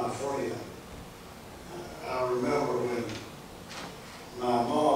my friend. I remember when my mom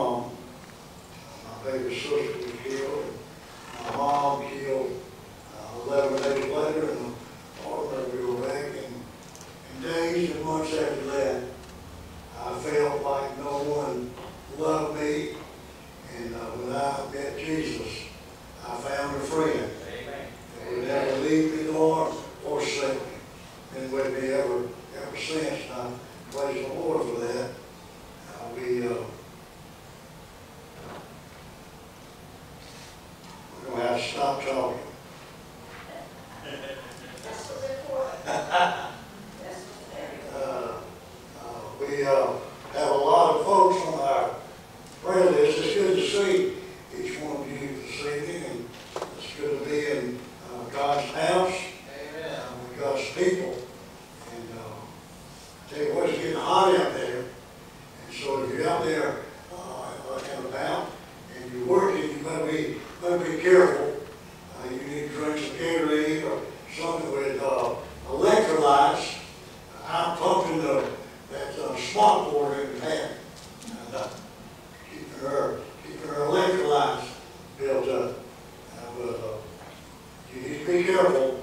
be careful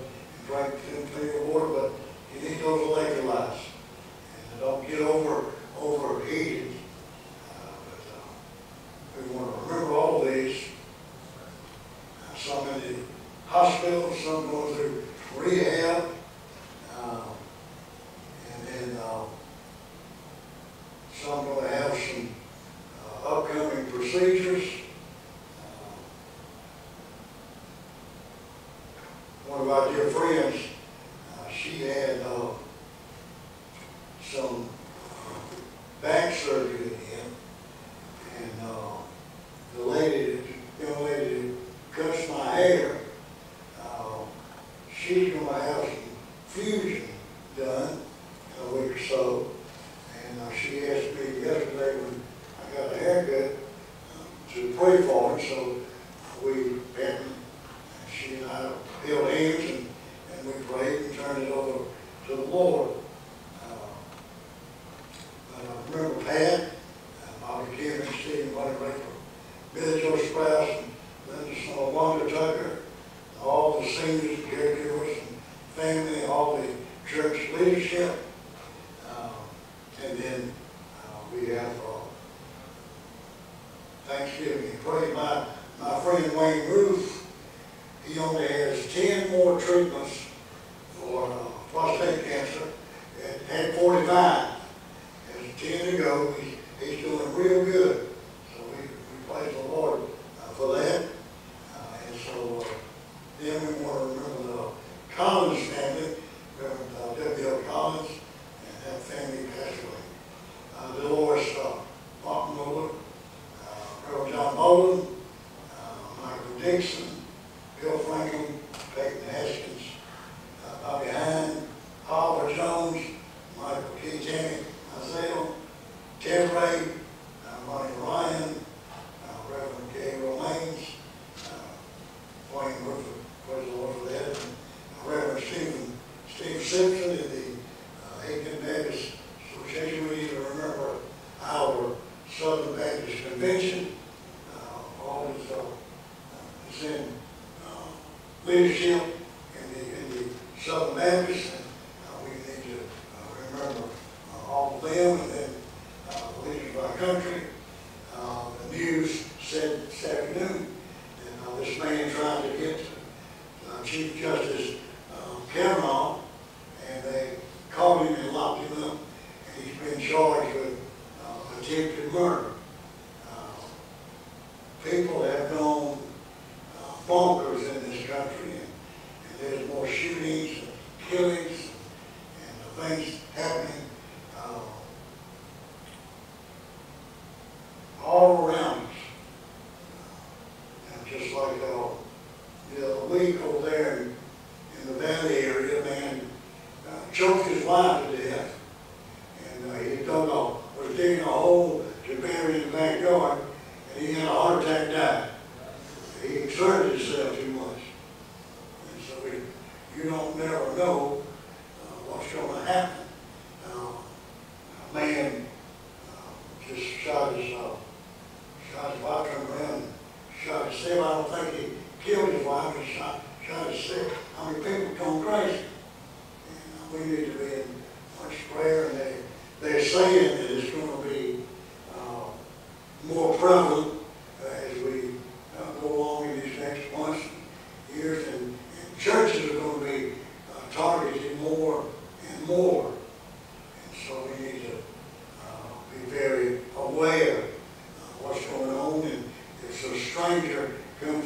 trying to clear the water, but you need those electrolytes. And don't get over overheated. Thanksgiving parade. My, my friend Wayne Ruth, he only has 10 more treatments for uh, prostate cancer and had 45. Has 10 to go. He's, he's doing real good.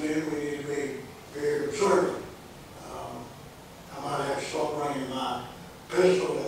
do, we need to be very observant. Um, I might have to stop bringing my pistol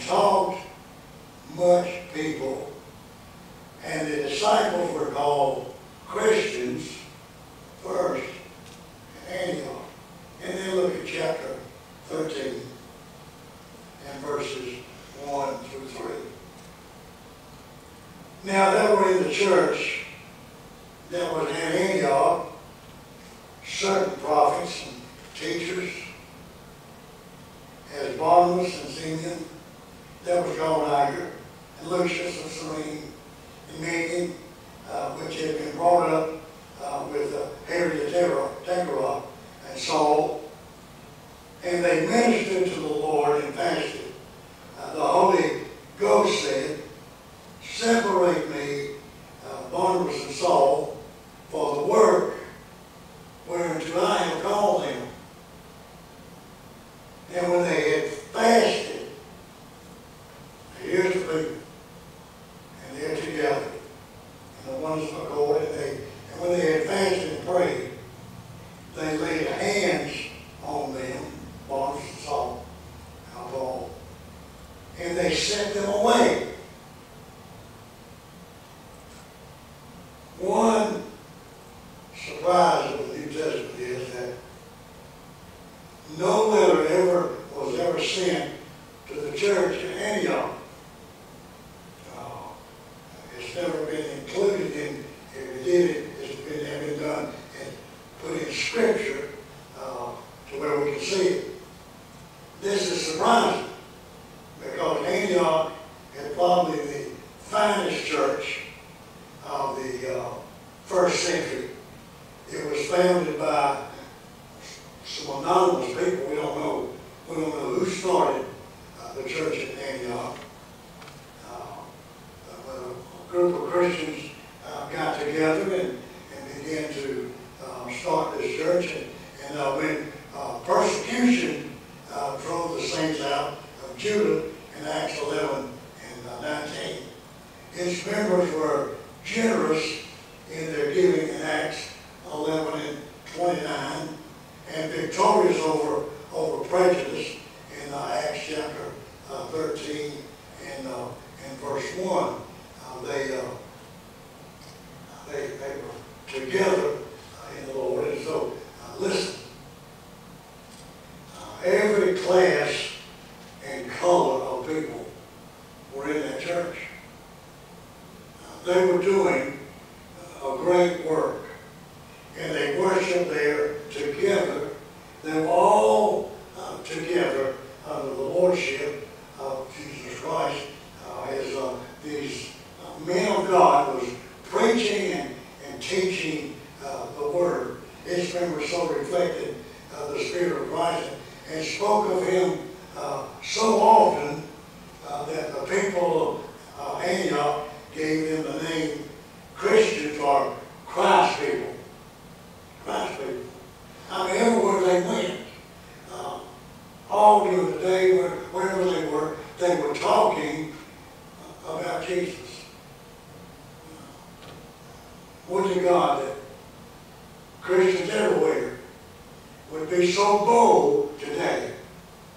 taught much people. And the disciples were called Christians they were doing a great work. And they worshiped there together. They were all uh, together under the lordship of Jesus Christ uh, as uh, these uh, men of God was preaching and, and teaching uh, the Word. His members so reflected uh, the Spirit of Christ and spoke of Him so often that the people of Antioch gave them the name Christians or Christ people. Christ people. I mean, everywhere they went, uh, all during the day, wherever they were, they were talking about Jesus. Would to God that Christians everywhere would be so bold today,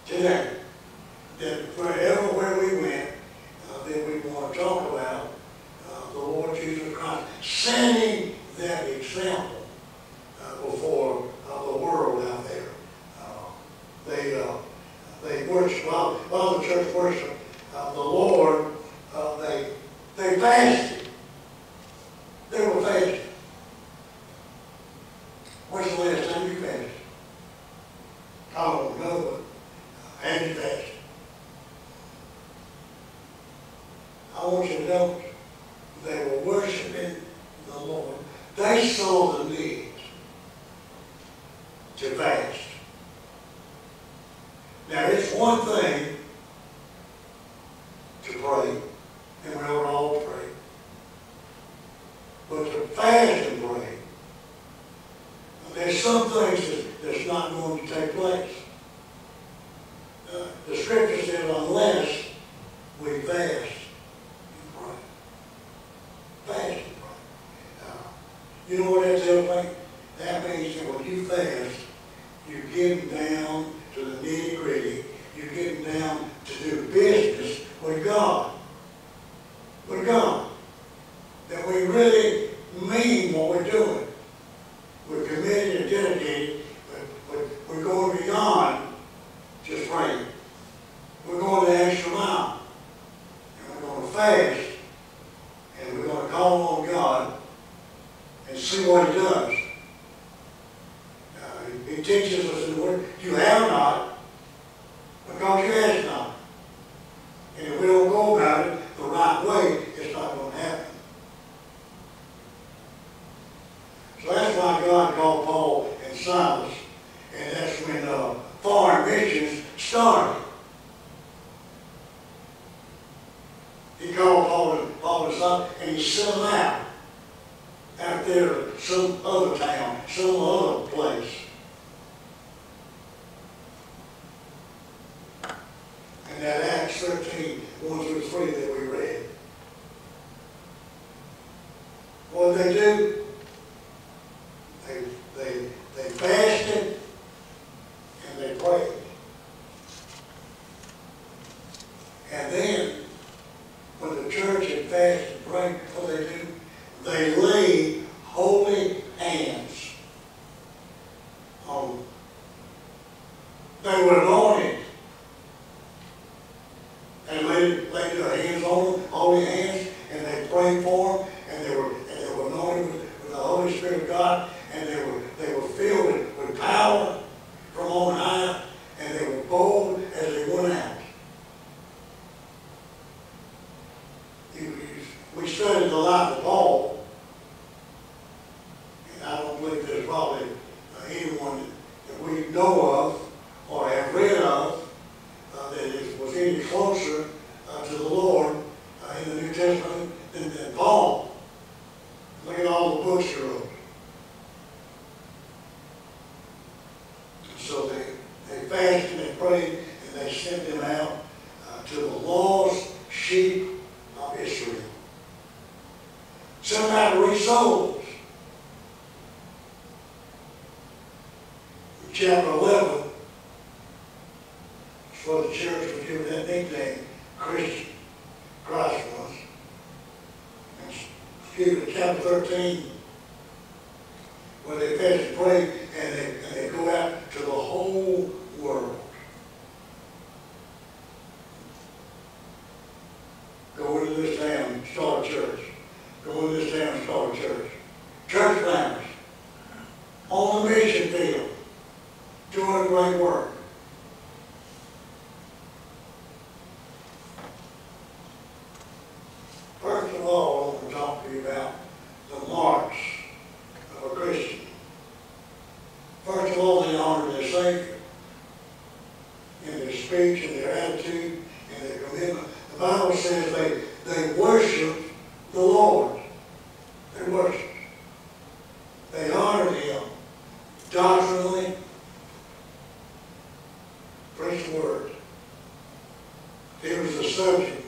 today, that wherever where we went, uh, we want to talk setting that example uh, before uh, the world out there. Uh, they, uh, they worship, while, while the church worshiped uh, the Lord, they, they fasted. They were fasting. When's the last time you fasted? I don't know, but I. I want you to know that's why God called Paul and Silas. And that's when the foreign missions started. He called Paul and, Paul and Silas and he sent them out. Great word. He was the subject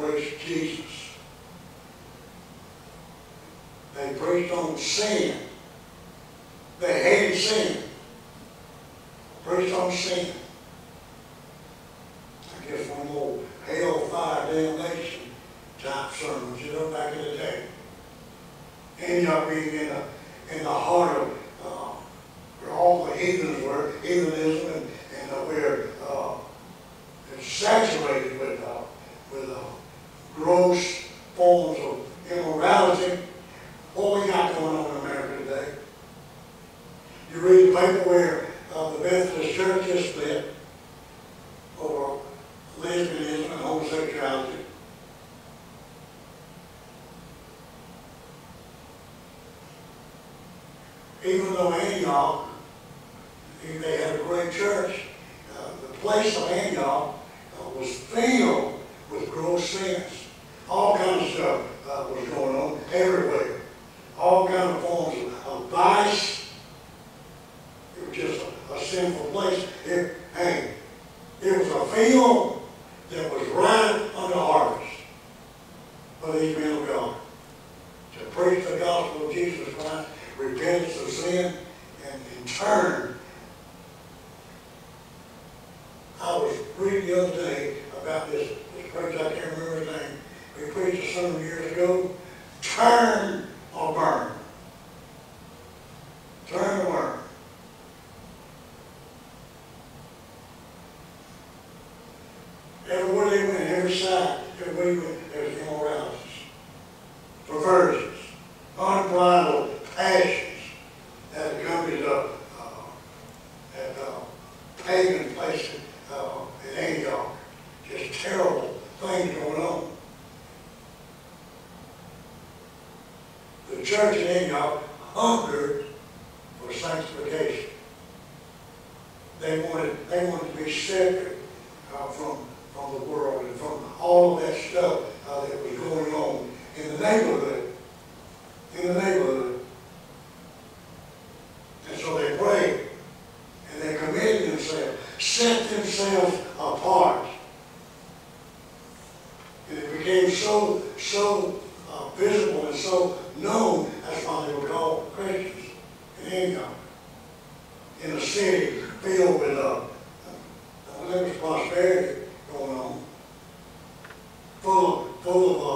Christ Jesus. They preached on sin. They hated sin. gospel of Jesus Christ, repentance of sin, and in turn, I was reading the other day about this, this preacher, I can't remember his name. He preached a sermon years ago, whole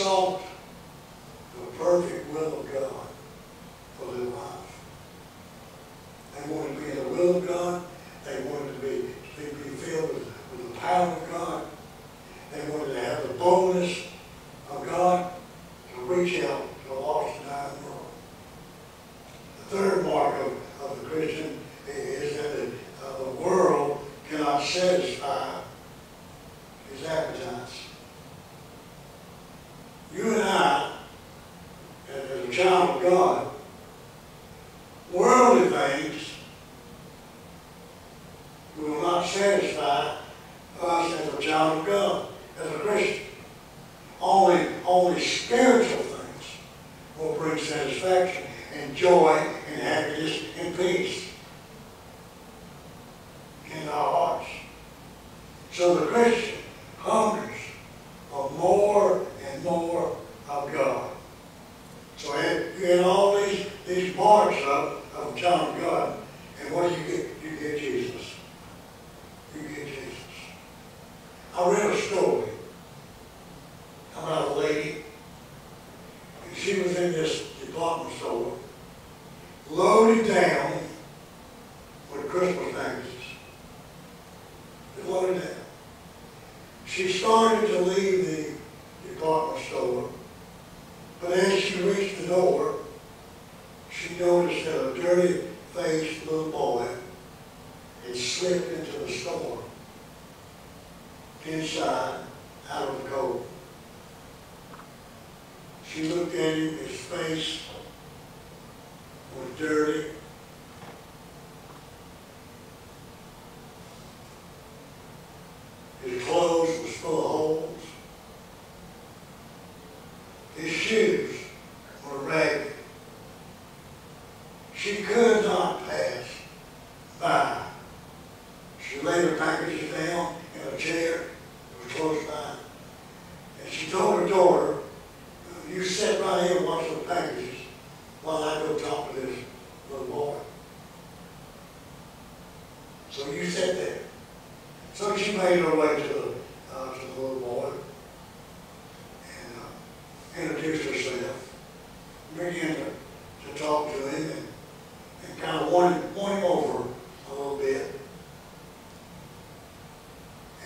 so she was in this department store, loaded down with Christmas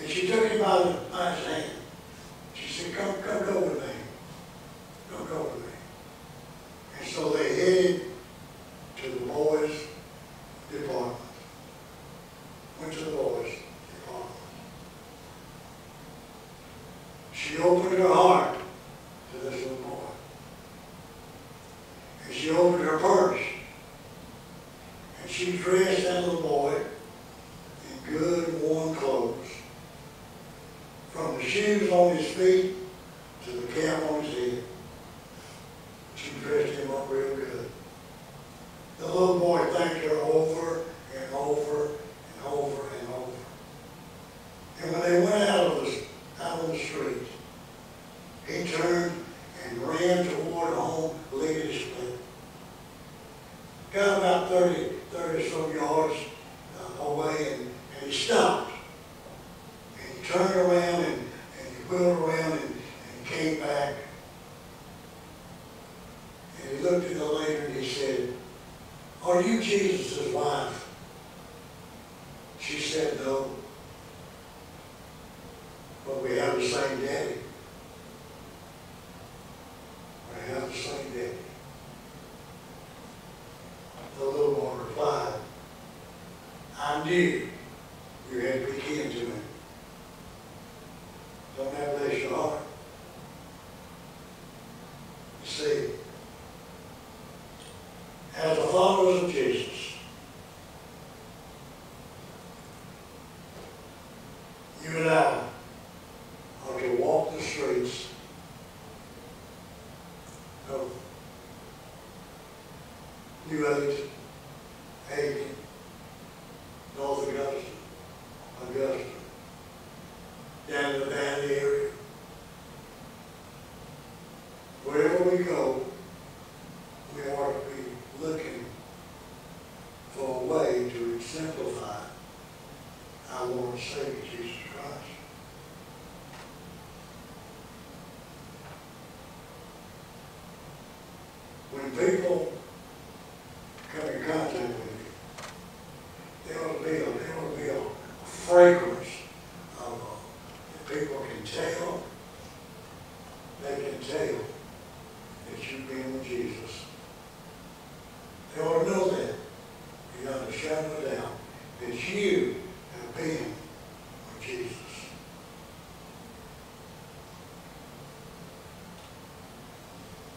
And she took him out by his hand. She said, come, come, Yeah.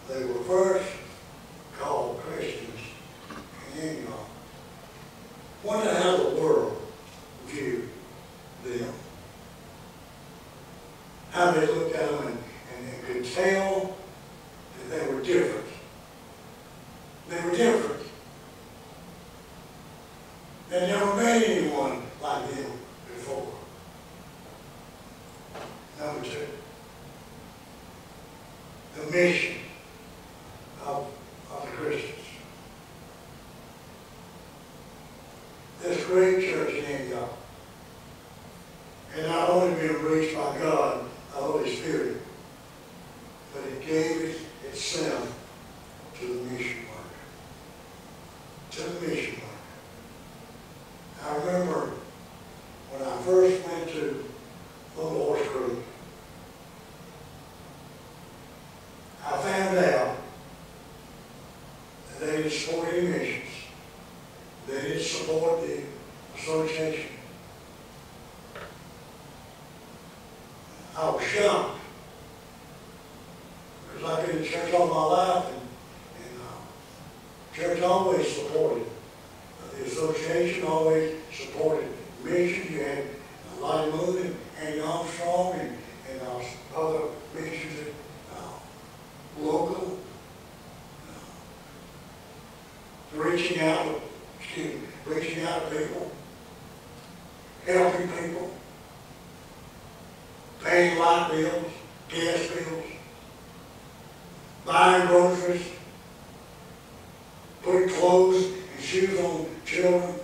They were first. division, you had Lottie Moon and Annie Armstrong and, and uh, other ministers uh, local, uh, reaching out, excuse me, reaching out to people, helping people, paying light bills, gas bills, buying groceries, putting clothes and shoes on children,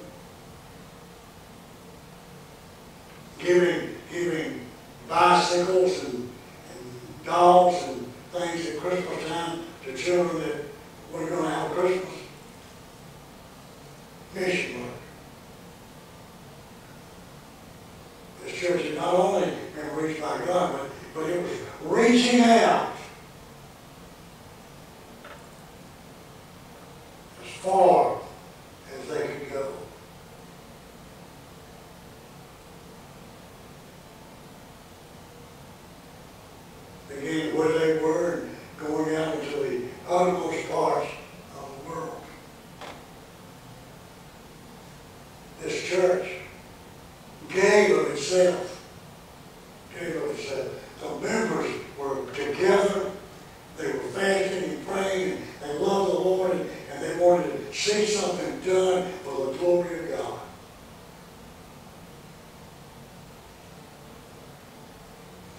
itself, itself. The members were together, they were fasting and praying, and they loved the Lord, and they wanted to see something done for the glory of God.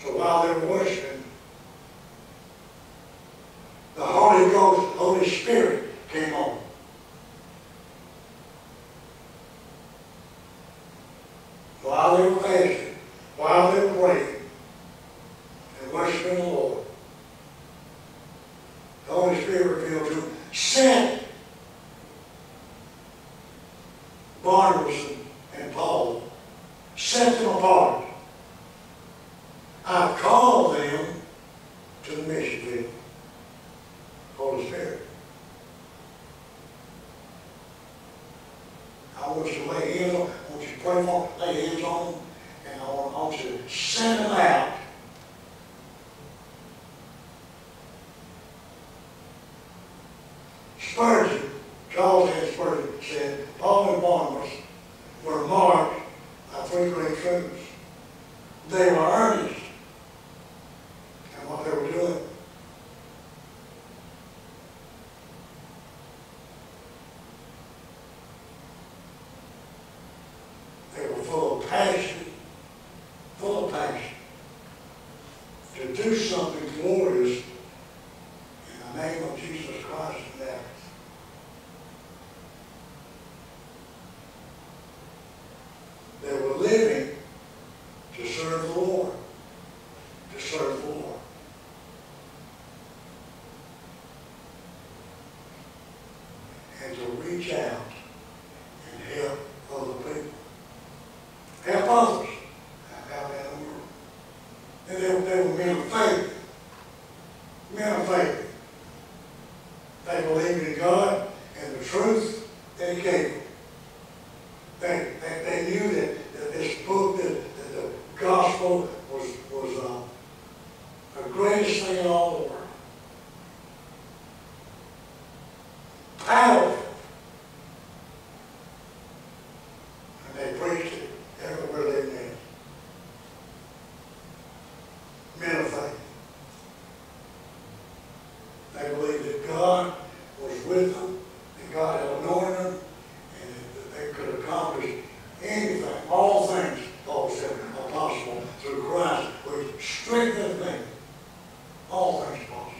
So while they were worshiping, the Holy Ghost, Holy Spirit came on. While they were fasting, while they were praying, and worshiping the Lord, the Holy Spirit revealed to them, sent Barnabas and- and Paul, set them apart. I've called them to the mission field. Holy Spirit. I want you to lay hands on, I want you to pray for them, lay hands on them, and I want, I want you to send them out. Spurgeon, Charles N. Spurgeon said, Paul and Barnabas were marked by three great truths. They were earnest in what they were doing. They were full of passion, full of passion to do something glorious in the name of Jesus Christ of Nazareth. They were living to serve the Lord, to serve the Lord. And to reach out and help other people. Help others out in the world. And they, were- they were men of faith. Men of faith. They believed in God and the truth that He gave them. They, they, they knew that, that this book, that, that the gospel was, was, uh, the greatest thing in all the world. Powerful. And they preached it everywhere they went. Men of faith. They believed that God was with them, that God had anointed them, and that they could accomplish anything, all things, Paul said, are possible through Christ, which strengtheneth me. All things possible.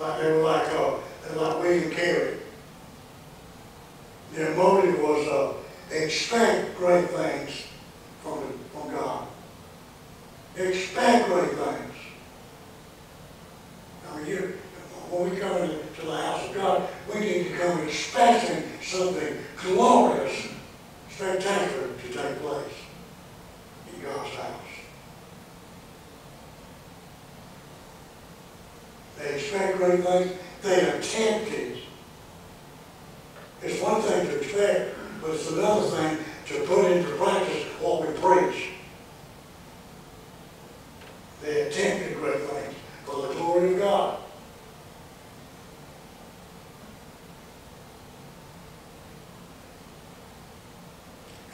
Like they were like, uh, they were like William Carey. Their motive was, uh, expect great things from, the- from God. Expect great things. Mean, you, when we come into the house of God, we need to come expecting something glorious, spectacular to take place in God's house. They expect great things, they it. It's one thing to expect, but it's another thing to put into practice what we preach. They attempted great things for the glory of God.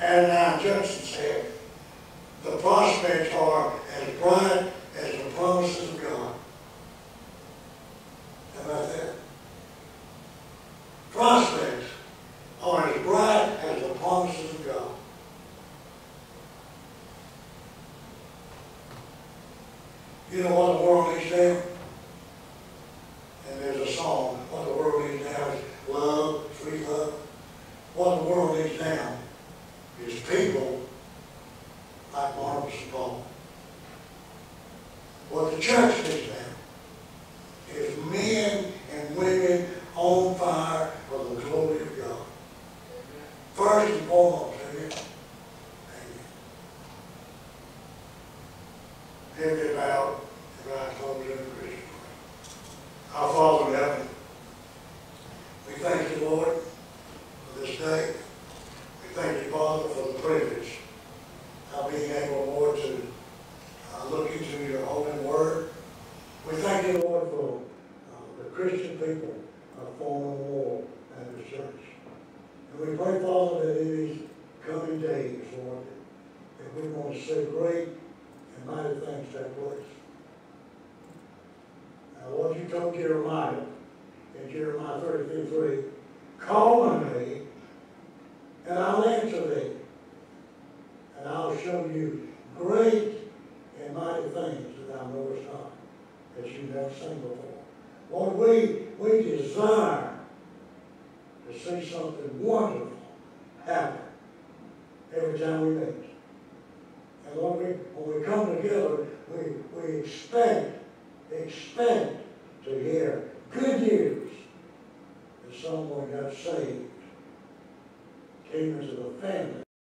Adoniram Judson said, the prospects are as bright as the promises of God. How about that? Prospects are as bright as the promises of God. You know what the world needs now? And there's a song, what the world needs now is love, sweet love. What the world needs now is people like Barnabas and Paul. What the church needs now